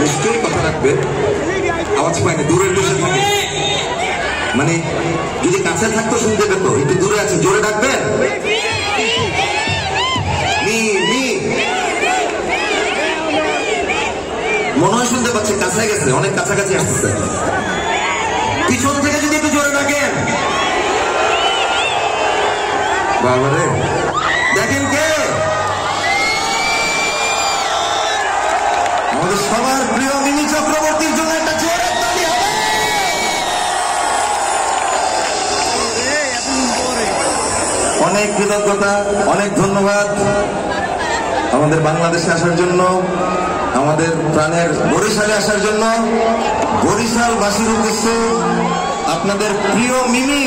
নিশ্চয়ই কথা রাখবে। আওয়াজ পায় না মানে যদি কাছে থাকতো শুনতে পেতো, একটু দূরে আছে, জোরে ডাকবেন মনে হয় শুনতে পাচ্ছে, কাছে গেছে, অনেক কাছাকাছি আসতেছে পিছন থেকে যদি একটু জোরে ডাকেন। বাবারে। সবার প্রিয় মিনি চক্রবর্তীর জন্য একটা। অনেক কৃতজ্ঞতা, অনেক ধন্যবাদ। আমাদের বাংলাদেশে আসার জন্য, আমাদের প্রাণের বরিশালে আসার জন্য বরিশালবাসীর উদ্দেশ্যে আপনাদের প্রিয় মিমি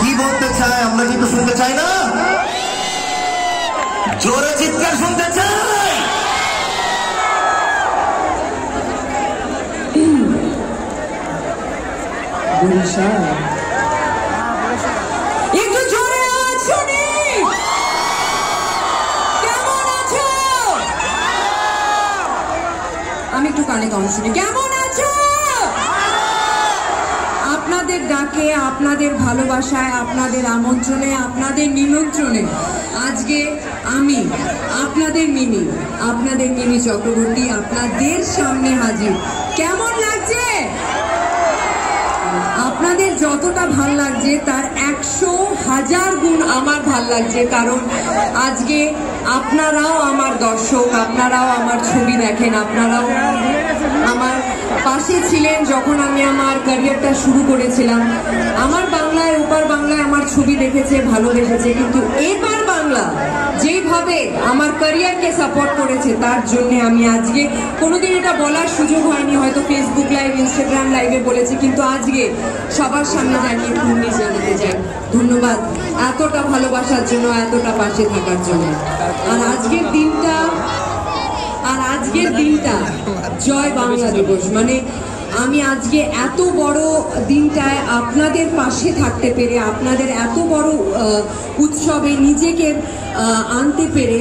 কি বলতে চায় আমরা কি একটু শুনতে চাই না? জোরে চিৎকার শুনতে চাই আছো? আমি একটু কানে আপনাদের ডাকে, আপনাদের ভালোবাসায়, আপনাদের আমন্ত্রণে, আপনাদের নিমন্ত্রণে আজকে আমি, আপনাদের মিমি আপনাদের মিমি চক্রবর্তী আপনাদের সামনে হাজির। কেমন লাগছে? আপনাদের যতটা ভালো লাগছে, তার একশো হাজার গুণ আমার ভালো লাগছে, কারণ আজকে আপনারাও আমার দর্শক, আপনারাও আমার ছবি দেখেন, আপনারাও আমার পাশে ছিলেন যখন আমি আমার ক্যারিয়ারটা শুরু করেছিলাম। আমার বাংলায়, ওপার বাংলায় ছবি দেখেছে ভালোবেসেছে কিন্তু এপার বাংলা যেভাবে আমার ক্যারিয়ারকে সাপোর্ট করেছে, তার জন্য আমি আজকে কোনোদিন এটা বলার সুযোগ হয়নি, হয়তো ফেসবুক লাইভ ইনস্টাগ্রাম লাইভে বলেছি, কিন্তু আজকে সবার সামনে জানিয়ে পূর্ণি জানাতে চাই ধন্যবাদ এতটা ভালোবাসার জন্য, এতটা পাশে থাকার জন্য। আর আজকের দিনটা, আর আজকের দিনটা জয় বাংলা দিবস মানে আমি আজকে এত বড় দিনটায় আপনাদের পাশে থাকতে পেরে, আপনাদের এত বড় উৎসবে নিজেকে আনতে পেরে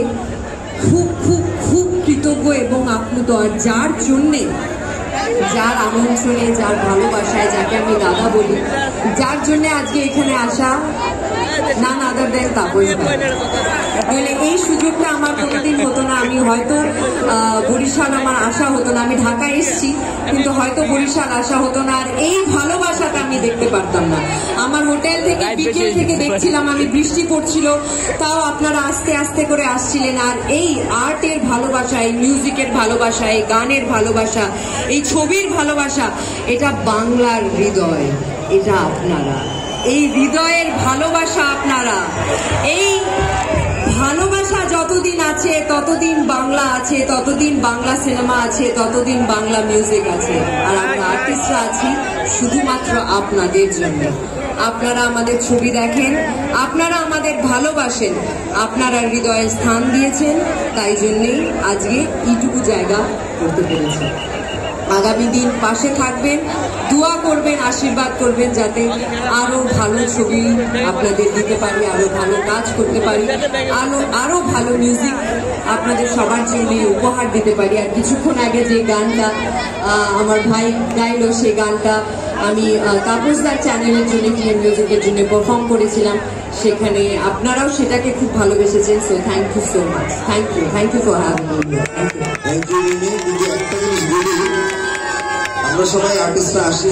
খুব খুব খুব কৃতজ্ঞ এবং আপ্লুত যার জন্যে, যার আমন্ত্রণে, যার ভালোবাসায়, যাকে আমি দাদা বলি, যার জন্য আজকে এখানে আসা, না আদার দেন তাপস। নইলে এই সুযোগটা আমার কোনোদিন হতো না। আমি হয়তো বরিশাল আমার আশা হতো না। আমি ঢাকা এসেছি কিন্তু হয়তো বরিশাল আসা হতো না। আর এই ভালোবাসাটা আমি দেখতে পারতাম না। আমার হোটেল থেকে বিকেল থেকে দেখছিলাম আমি বৃষ্টি পড়ছিল। তাও আপনারা আস্তে আস্তে করে আসছিলেন। আর এই আর্টের ভালোবাসা এই মিউজিকের ভালোবাসা এই গানের ভালোবাসা এই ছবির ভালোবাসা এটা বাংলার হৃদয়। এটা আপনারা। এই হৃদয়ের ভালোবাসা আপনারা। এই ততদিন বাংলা সিনেমা আছে, ততদিন বাংলা মিউজিক আছে। আর আমরা আর্টিস্টরা আছি শুধুমাত্র আপনাদের জন্য। আপনারা আমাদের ছবি দেখেন, আপনারা আমাদের ভালোবাসেন, আপনারা হৃদয়ে স্থান দিয়েছেন, তাই জন্যেই আজকে এইটুকু জায়গা করতে পেরেছি। আগামী দিন পাশে থাকবেন, দোয়া করবেন, আশীর্বাদ করবেন যাতে আরও ভালো ছবি আপনাদের দিতে পারি, আরও ভালো কাজ করতে পারি আরও আরও ভালো মিউজিক আপনাদের সবার জন্য উপহার দিতে পারি। আর কিছুক্ষণ আগে যে গানটা আমার ভাই গাইলো সেই গানটা আমি তাপসদার চ্যানেলের জন্য ক্লিয়ার মিউজিকের জন্য পারফর্ম করেছিলাম। সেখানে আপনারাও সেটাকে খুব ভালোবেসেছেন so thank you so much thank you thank you for having thank you আমরা সবাই আর্টিস্টরা আসি